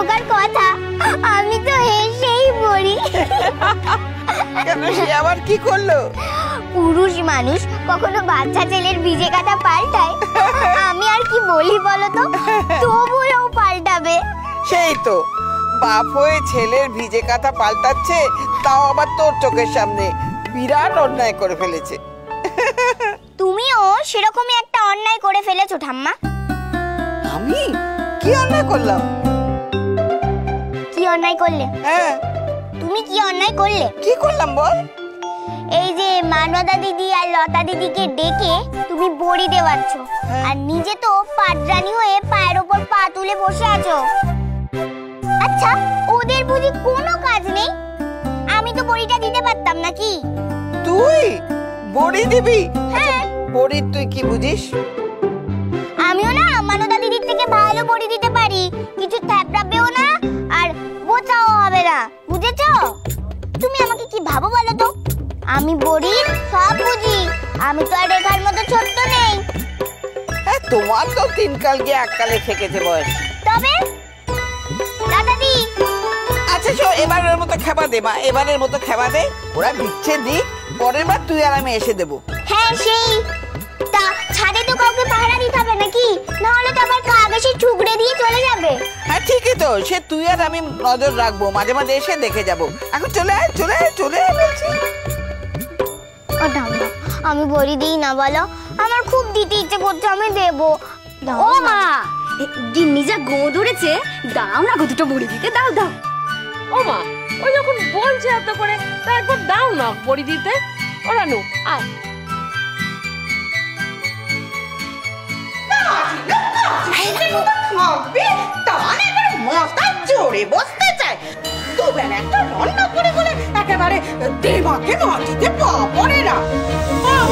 খোকার কথা আমি তো হেসেই মরি কেন সে আবার কি করল? পুরুষ মানুষ কখনো বাচ্চা ছেলের ভিজে কাটা পাল্টায়? আমি আর কি বলি বলো তো? তবুও পাল্টাবে। সেই তো বাপ হয়ে ছেলের ভিজে কাঁথা পাল্টাচ্ছে তাও আবার তোর চোখের সামনে। বিরাট অন্যায় করে ফেলেছে। তুমিও সেরকমই একটা অন্যায় করে ফেলেছো ঠাম্মা। আমি? কি অন্যায় করলাম? অন্যায় করলে। হ্যাঁ। তুমি কি অন্যায় করলে? কি করলাম বল? এই যে মানদা দিদি আর লতা দিদিকে ডেকে তুমি বড়ি দেওয়াচ্ছ। হ্যাঁ। আর নিজে তো পাটরানি হয়ে পায়ের ওপর পা তুলে বসে আছো। আচ্ছা ওদের বুঝি কোনো কাজ নেই? আমি তো বড়িটা দিতে পারতাম নাকি? তুই? বড়ি দিবি? হ্যাঁ। বড়ি তুই কি বুঝিস? আমিও না মানদা দিদির থেকে ভালো বড়ি দিতে আমি বড়ি সব বুঝি। আমি তো আর রেখার মতো ছোট্ট নেই। হ্যাঁ তোমার তো তিন কাল গিয়ে এক কালে ঠেকেছে বয়স। তবে? দাদাদি আচ্ছা শো এবারের মতো খেবা দে মা এবারের মতো খেবা দে। ওরা দিচ্ছে দিক পরের বার তুই আর আমি এসে দেবো। হ্যাঁ সেই। তা ছাদে তো কাউকে পাহারা দিতে হবে নাকি? না হলে তো আবার কাক এসে ঠুকরে দিয়ে চলে যাবে। হ্যাঁ ঠিকই তো সে তুই আর আমি নজর রাখব মাঝে মাঝে এসে দেখে যাব। এখন চলে আয় চলে আয় চলে আয় বলছি। ও ঠাম্মা আমি বড়ি দিই না বলো। আমার খুব দিতে ইচ্ছে করছে আমি দেবো। ও মা! গিন্নি যা গো ধরেছে দাও না গো দুটো বড়ি দিতে দাও দাও। ও মা ওই যখন বলছে এত করে তা একবার দাও না বড়ি দিতে। ওরানু আয়। খাবে তার এবার মাথা জোরে বসতে চায়। দুবেলা একটা রান্না করে বলে একেবারে দেমাকে মাটিতে পা পড়ে না। হ্যাঁ?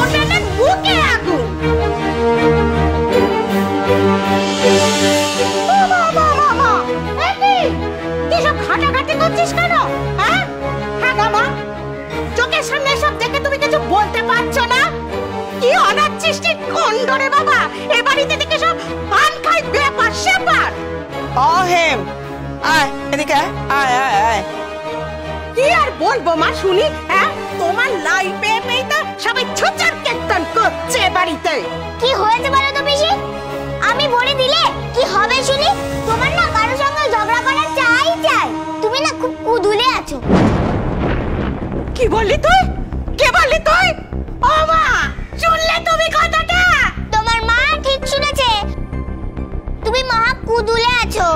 হ্যাঁ তুমি কিছু বলতে পারছ না? কি অনাথ সৃষ্টির খণ্ড রে বাবা? এ বাড়িতে দেখে সব পান খাই ব্যাপার, স্যাপার। ও হেম আয় এদিকে আয় আয় আয় আয়। কি আর বলব মা শুনি হ্যাঁ? তোমার লাই পেয়ে পেয়ে তো সবাই ছুচার কীর্তন করছে বাড়িতে। কি হয়েছে বলো তো পিসি? আমি বড়ি দিলে কি হবে শুনি? তোমার না কারোর সঙ্গে ঝগড়া করা চাই চাই। তুমি না খুব কুদুলে আছো। কি বললি তুই? কে বললি তুই? ও মা শুনলে তুমি কথাটা? তোমার মা ঠিক শুনেছে। তুমি মহা কুদুলে আছো।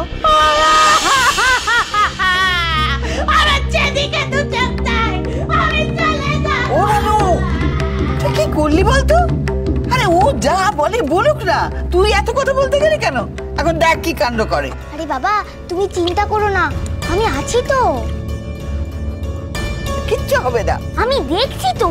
কি বলতো? আরে ও যা বলে বলুক না। তুই এত কথা বলতে গেলি কেন? এখন দেখ কি কাণ্ড করে। আরে বাবা তুমি চিন্তা করো না। আমি আছি তো। কিচ্ছু হবে না। আমি দেখছি তো।